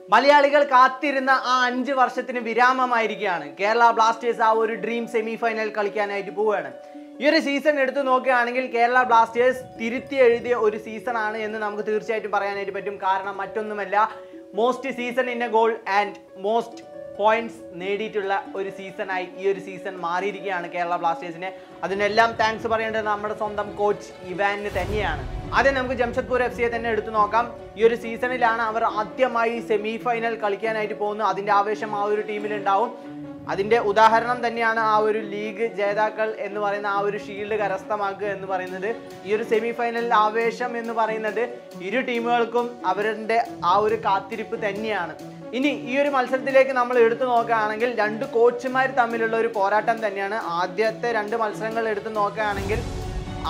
മലയാളികൾ കാത്തിരുന്ന ആ അഞ്ച് വർഷത്തിന് വിരാമമായിരിക്കുകയാണ്. കേരള ബ്ലാസ്റ്റേഴ്സ് ആ ഒരു ഡ്രീം സെമി ഫൈനൽ കളിക്കാനായിട്ട് പോവുകയാണ്. ഈ ഒരു സീസൺ എടുത്തു നോക്കുകയാണെങ്കിൽ കേരള ബ്ലാസ്റ്റേഴ്സ് തിരുത്തി എഴുതിയ ഒരു സീസൺ ആണ് എന്ന് നമുക്ക് തീർച്ചയായിട്ടും പറയാനായിട്ട് പറ്റും. കാരണം മറ്റൊന്നുമല്ല most season in a goal and most points നേടിയിട്ടുള്ള ഒരു സീസണായി ഈ ഒരു സീസൺ മാറിയിരിക്കുകയാണ് കേരള ബ്ലാസ്റ്റേഴ്സിനെ. അതിനെല്ലാം താങ്ക്സ് പറയേണ്ടത് നമ്മുടെ സ്വന്തം കോച്ച് ഇവാനിന് തന്നെയാണ്. ആദ്യം നമുക്ക് ജംഷഡ്പൂർ എഫ് സിയെ തന്നെ എടുത്തു നോക്കാം. ഈ ഒരു സീസണിലാണ് അവർ ആദ്യമായി സെമി ഫൈനൽ കളിക്കാനായിട്ട് പോകുന്നത്. അതിന്റെ ആവേശം ആ ഒരു ടീമിൽ അതിന്റെ ഉദാഹരണം തന്നെയാണ് ആ ഒരു ലീഗ് ജേതാക്കൾ എന്ന് പറയുന്ന ആ ഒരു ഷീൽഡ് കരസ്ഥമാക്കുക എന്ന് പറയുന്നത്. ഈ ഒരു സെമി ഫൈനലിൽ ആവേശം എന്ന് പറയുന്നത് ഇരു ടീമുകൾക്കും അവരുടെ ആ ഒരു കാത്തിരിപ്പ് തന്നെയാണ്. ഇനി ഈ ഒരു മത്സരത്തിലേക്ക് നമ്മൾ എടുത്തു നോക്കുകയാണെങ്കിൽ രണ്ട് കോച്ചുമാർ തമ്മിലുള്ള ഒരു പോരാട്ടം തന്നെയാണ്. ആദ്യത്തെ രണ്ട് മത്സരങ്ങൾ എടുത്തു നോക്കുകയാണെങ്കിൽ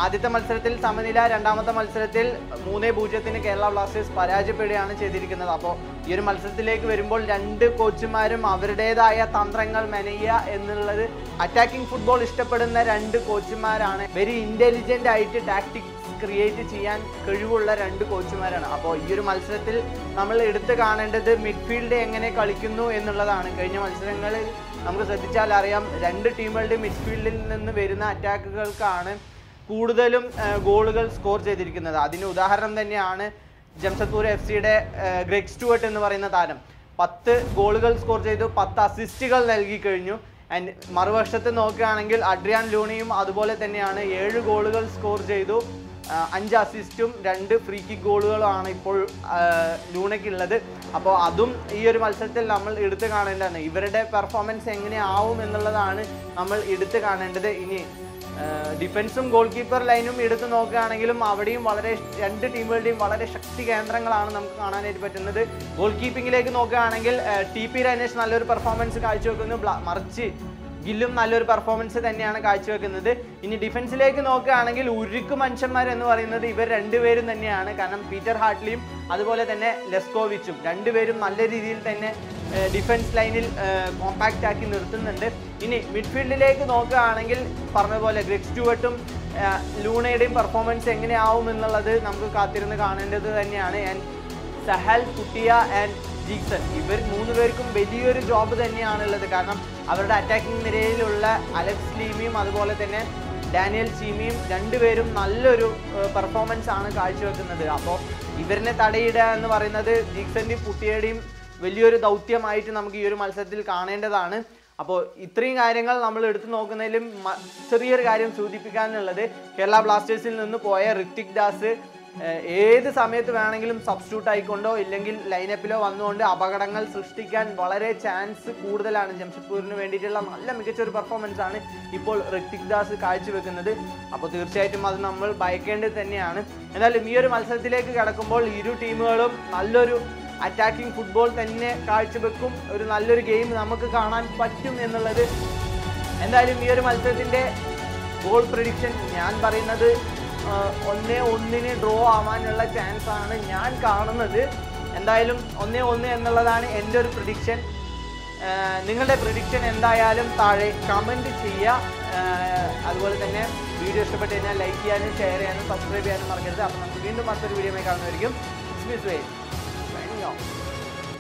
ആദ്യത്തെ മത്സരത്തിൽ സമനില രണ്ടാമത്തെ മത്സരത്തിൽ മൂന്നേ പൂജ്യത്തിന് കേരള ബ്ലാസ്റ്റേഴ്സ് പരാജയപ്പെടുകയാണ് ചെയ്തിരിക്കുന്നത്. അപ്പോൾ ഈ ഒരു മത്സരത്തിലേക്ക് വരുമ്പോൾ രണ്ട് കോച്ചുമാരും അവരുടേതായ തന്ത്രങ്ങൾ മെനയുക എന്നുള്ളത് അറ്റാക്കിംഗ് ഫുട്ബോൾ ഇഷ്ടപ്പെടുന്ന രണ്ട് കോച്ചുമാരാണ്. വെരി ഇന്റലിജന്റ് ആയിട്ട് ടാക്ടിക്സ് ക്രിയേറ്റ് ചെയ്യാൻ കഴിവുള്ള രണ്ട് കോച്ചുമാരാണ്. അപ്പോൾ ഈ ഒരു മത്സരത്തിൽ നമ്മൾ എടുത്തു കാണേണ്ടത് മിഡ്ഫീൽഡ് എങ്ങനെ കളിക്കുന്നു എന്നുള്ളതാണ്. കഴിഞ്ഞ മത്സരങ്ങളിൽ നമുക്ക് ശ്രദ്ധിച്ചാൽ അറിയാം രണ്ട് ടീമുകളുടെ മിഡ്ഫീൽഡിൽ നിന്ന് വരുന്ന അറ്റാക്കുകൾക്കാണ് കൂടുതലും ഗോളുകൾ സ്കോർ ചെയ്തിരിക്കുന്നത്. അതിന് ഉദാഹരണം തന്നെയാണ് ജംഷദ്പൂർ എഫ് സിയുടെ ഗ്രെഗ് സ്റ്റുവർട്ട് എന്ന് പറയുന്ന താരം. പത്ത് ഗോളുകൾ സ്കോർ ചെയ്തു പത്ത് അസിസ്റ്റുകൾ നൽകി കഴിഞ്ഞു. ആൻഡ് മറുവശത്ത് നോക്കുകയാണെങ്കിൽ അഡ്രിയാൻ ലൂണിയും അതുപോലെ തന്നെയാണ് ഏഴ് ഗോളുകൾ സ്കോർ ചെയ്തു. അഞ്ച് അസിസ്റ്റും രണ്ട് ഫ്രീ കിക്ക് ഗോളുകളുമാണ് ഇപ്പോൾ ലൂണയ്ക്കുള്ളത്. അപ്പോൾ അതും ഈ ഒരു മത്സരത്തിൽ നമ്മൾ എടുത്തു കാണേണ്ടതാണ്. ഇവരുടെ പെർഫോമൻസ് എങ്ങനെയാവും എന്നുള്ളതാണ് നമ്മൾ എടുത്തു കാണേണ്ടത്. ഇനി ഡിഫൻസും ഗോൾ കീപ്പർ ലൈനും എടുത്തു നോക്കുകയാണെങ്കിലും അവിടെയും വളരെ രണ്ട് ടീമുകളുടെയും വളരെ ശക്തി കേന്ദ്രങ്ങളാണ് നമുക്ക് കാണാനായിട്ട് പറ്റുന്നത്. ഗോൾ കീപ്പിങ്ങിലേക്ക് നോക്കുകയാണെങ്കിൽ ടി പി രനേഷ് നല്ലൊരു പെർഫോമൻസ് കാഴ്ചവെക്കുന്നു. മറിച്ച് ഗില്ലും നല്ലൊരു പെർഫോമൻസ് തന്നെയാണ് കാഴ്ചവെക്കുന്നത്. ഇനി ഡിഫൻസിലേക്ക് നോക്കുകയാണെങ്കിൽ ഉരുക്കു മനുഷ്യന്മാർ എന്ന് പറയുന്നത് ഇവർ രണ്ടുപേരും തന്നെയാണ്. കാരണം പീറ്റർ ഹാർട്ട്ലിയും അതുപോലെ തന്നെ ലെസ്കോവിച്ചും രണ്ടുപേരും നല്ല രീതിയിൽ തന്നെ ഡിഫൻസ് ലൈനിൽ കോമ്പാക്റ്റ് ആക്കി നിർത്തുന്നുണ്ട്. ഇനി മിഡ്ഫീൽഡിലേക്ക് നോക്കുകയാണെങ്കിൽ പറഞ്ഞ പോലെ ഗ്രിക്സ് സ്റ്റുവർട്ടും ലൂണയുടെയും പെർഫോമൻസ് എങ്ങനെയാവും എന്നുള്ളത് നമുക്ക് കാത്തിരുന്ന് കാണേണ്ടത് തന്നെയാണ്. ആൻഡ് സഹൽ കുട്ടിയ ആൻഡ് ജീക്സൺ. ഇവർ മൂന്ന് പേർക്കും വലിയൊരു ജോബ് തന്നെയാണുള്ളത്. കാരണം അവരുടെ അറ്റാക്കിംഗ് നിരയിലുള്ള അലക്സ് ലീമിയും അതുപോലെ തന്നെ ഡാനിയൽ ചീമിയും രണ്ടുപേരും നല്ലൊരു പെർഫോമൻസ് ആണ് കാഴ്ചവെക്കുന്നത്. അപ്പോൾ ഇവരിനെ തടയിടുക എന്ന് പറയുന്നത് ജീക്സന്റെയും കുട്ടിയുടെയും വലിയൊരു ദൗത്യമായിട്ട് നമുക്ക് ഈ ഒരു മത്സരത്തിൽ കാണേണ്ടതാണ്. അപ്പോൾ ഇത്രയും കാര്യങ്ങൾ നമ്മൾ എടുത്തു നോക്കുന്നതിലും ചെറിയൊരു കാര്യം സൂചിപ്പിക്കാനുള്ളത് കേരള ബ്ലാസ്റ്റേഴ്സിൽ നിന്ന് പോയ ഋത്വിക് ദാസ് ഏത് സമയത്ത് വേണമെങ്കിലും സബ്സ്റ്റിറ്റ്യൂട്ട് ആയിക്കൊണ്ടോ ഇല്ലെങ്കിൽ ലൈനപ്പിലോ വന്നുകൊണ്ട് അപകടങ്ങൾ സൃഷ്ടിക്കാൻ വളരെ ചാൻസ് കൂടുതലാണ് ജംഷഡ്പൂരിന് വേണ്ടിയിട്ടുള്ള നല്ല മികച്ച ഒരു പെർഫോമൻസ് ആണ് ഇപ്പോൾ ഋത്വിക് ദാസ് കാഴ്ചവെക്കുന്നത്. അപ്പോൾ തീർച്ചയായിട്ടും അത് നമ്മൾ ഭയക്കേണ്ടത് തന്നെയാണ്. എന്നാലും ഈ ഒരു മത്സരത്തിലേക്ക് കടക്കുമ്പോൾ ഇരു ടീമുകളും നല്ലൊരു അറ്റാക്കിംഗ് ഫുട്ബോൾ തന്നെ കാഴ്ചവെക്കും. ഒരു നല്ലൊരു ഗെയിം നമുക്ക് കാണാൻ പറ്റും എന്നുള്ളത്. എന്തായാലും ഈ ഒരു മത്സരത്തിന്റെ ഗോൾ പ്രഡിക്ഷൻ ഞാൻ പറയുന്നത് ഒന്നേ ഒന്നിന് ഡ്രോ ആവാനുള്ള ചാൻസ് ആണ് ഞാൻ കാണുന്നത്. എന്തായാലും ഒന്നേ ഒന്ന് എന്നുള്ളതാണ് എന്റെ ഒരു പ്രിഡിക്ഷൻ നിങ്ങളുടെ പ്രിഡിക്ഷൻ എന്തായാലും താഴെ കമന്റ് ചെയ്യുക. അതുപോലെ തന്നെ വീഡിയോ ഇഷ്ടപ്പെട്ട് കഴിഞ്ഞാൽ ലൈക്ക് ചെയ്യാനും ഷെയർ ചെയ്യാനും സബ്സ്ക്രൈബ് ചെയ്യാനും മറക്കരുത്. അപ്പോൾ നമുക്ക് വീണ്ടും മറ്റൊരു വീഡിയോ കാണുന്നതായിരിക്കും.